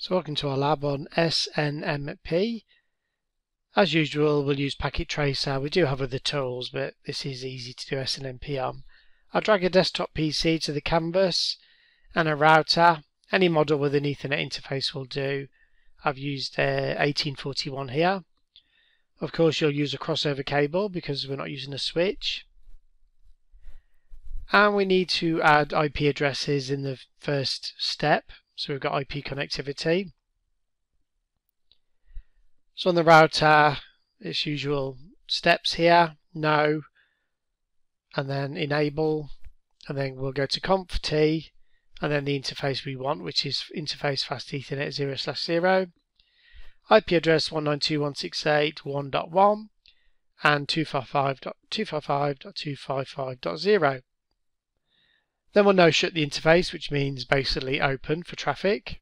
So welcome to our lab on SNMP. As usual, we'll use Packet Tracer. We do have other tools, but this is easy to do SNMP on. I'll drag a desktop PC to the canvas and a router. Any model with an Ethernet interface will do. I've used uh, a 1841 here. Of course, you'll use a crossover cable because we're not using a switch. And we need to add IP addresses in the first step. So we've got IP connectivity. So on the router, its usual steps here, no, and then enable, and then we'll go to conf t, and then the interface we want, which is interface fast ethernet 0 slash 0, IP address 192.168.1.1, and 255.255.255.0. Then we'll no shut the interface, which means basically open for traffic.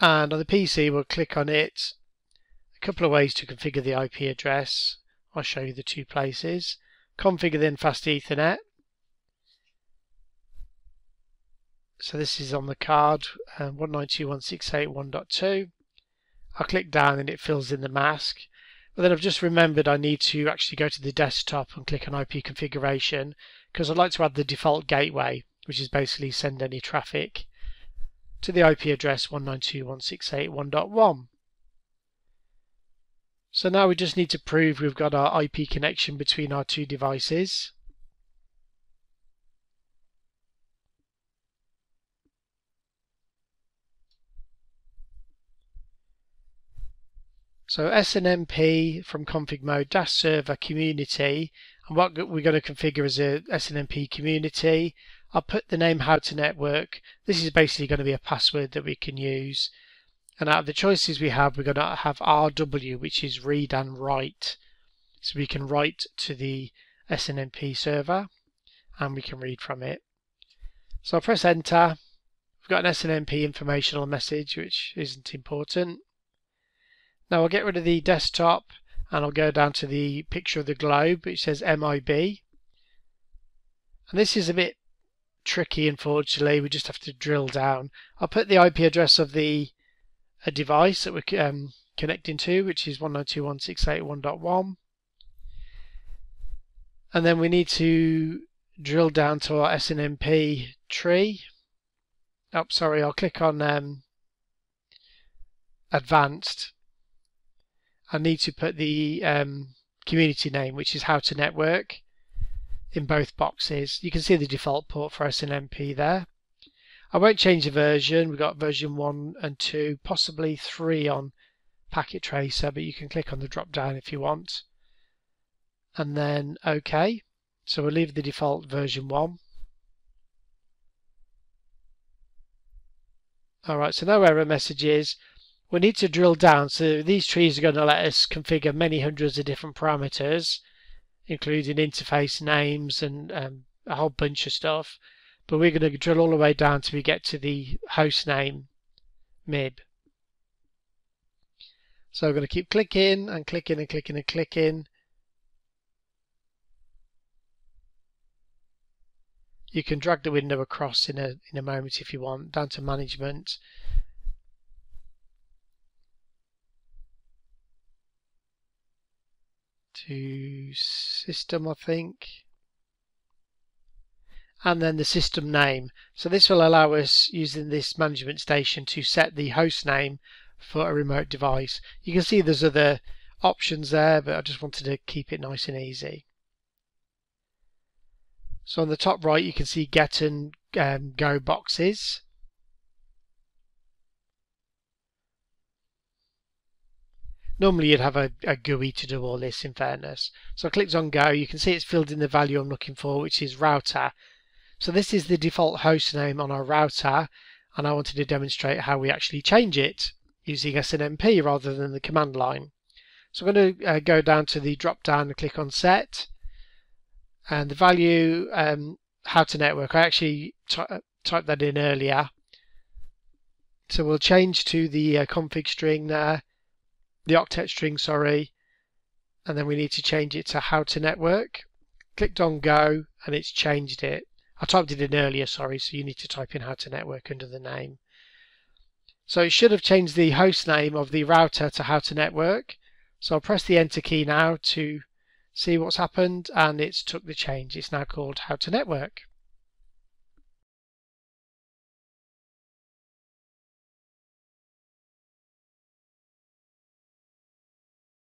And on the PC, we'll click on it. A couple of ways to configure the IP address. I'll show you the two places. Configure then fast Ethernet. So this is on the card, um, 192.168.1.2. I'll click down and it fills in the mask. But then I've just remembered I need to actually go to the desktop and click on IP configuration because I'd like to add the default gateway, which is basically send any traffic to the IP address 192.168.1.1. So now we just need to prove we've got our IP connection between our two devices. So SNMP from config mode dash server community and what we're going to configure is a SNMP community. I'll put the name how to network. This is basically going to be a password that we can use. And out of the choices we have, we're going to have RW, which is read and write. So we can write to the SNMP server and we can read from it. So I'll press enter. We've got an SNMP informational message, which isn't important. Now I'll get rid of the desktop and I'll go down to the picture of the globe which says MIB. And this is a bit tricky unfortunately, we just have to drill down. I'll put the IP address of the device that we're um, connecting to which is 192.168.1.1 and then we need to drill down to our SNMP tree. Oh, sorry, I'll click on um, advanced I need to put the um, community name, which is how to network, in both boxes. You can see the default port for SNMP there. I won't change the version. We've got version 1 and 2, possibly 3 on Packet Tracer, but you can click on the drop down if you want. And then OK. So we'll leave the default version 1. Alright, so no error messages we need to drill down. So these trees are going to let us configure many hundreds of different parameters, including interface names and um, a whole bunch of stuff. But we're going to drill all the way down till we get to the host name MIB. So we're going to keep clicking and clicking and clicking and clicking. You can drag the window across in a in a moment if you want, down to management. To system, I think. And then the system name. So this will allow us using this management station to set the host name for a remote device. You can see there's other options there, but I just wanted to keep it nice and easy. So on the top right, you can see get and um, go boxes. Normally you'd have a, a GUI to do all this in fairness. So I clicked on go, you can see it's filled in the value I'm looking for, which is router. So this is the default host name on our router, and I wanted to demonstrate how we actually change it using SNMP rather than the command line. So I'm going to uh, go down to the drop down and click on set, and the value um, how to network, I actually uh, typed that in earlier. So we'll change to the uh, config string there the octet string, sorry, and then we need to change it to how to network. Clicked on go and it's changed it. I typed it in earlier, sorry, so you need to type in how to network under the name. So it should have changed the host name of the router to how to network. So I'll press the enter key now to see what's happened and it's took the change. It's now called how to network.